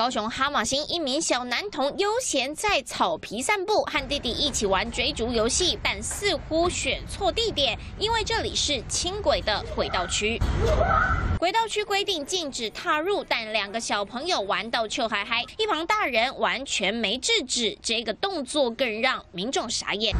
高雄哈马星一名小男童悠闲在草皮散步，和弟弟一起玩追逐游戏，但似乎选错地点，因为这里是轻轨的轨道区。轨道区规定禁止踏入，但两个小朋友玩到臭嗨嗨，一旁大人完全没制止，这个动作更让民众傻眼。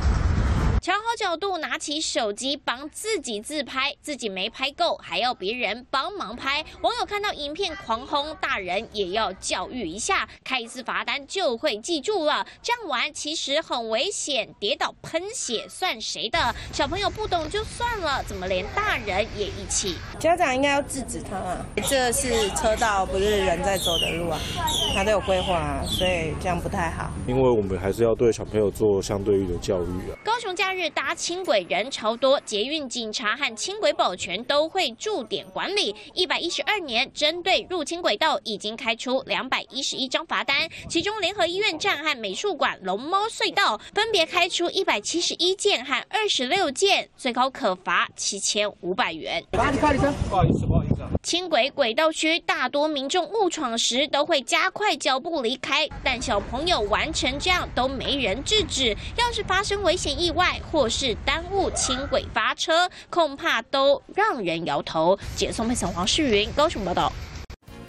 调好角度，拿起手机帮自己自拍，自己没拍够，还要别人帮忙拍。网友看到影片狂轰，大人也要教育一下，开一次罚单就会记住了。这样玩其实很危险，跌倒喷血算谁的？小朋友不懂就算了，怎么连大人也一起？家长应该要制止他啊！这是车道，不是人在走的路啊，他都有规划啊，所以这样不太好。因为我们还是要对小朋友做相对应的教育啊。高雄假日搭轻轨人潮多，捷运警察和轻轨保全都会驻点管理。一百一十二年，针对入侵轨道已经开出两百一十一张罚单，其中联合医院站和美术馆龙猫隧道分别开出一百七十一件和二十六件，最高可罚七千五百元。不好意思，不好意思。轻轨轨道区大多民众误闯时都会加快脚步离开，但小朋友玩成这样都没人制止。要是发生危险意外或是耽误轻轨发车，恐怕都让人摇头。解送配送黄世云高雄报道。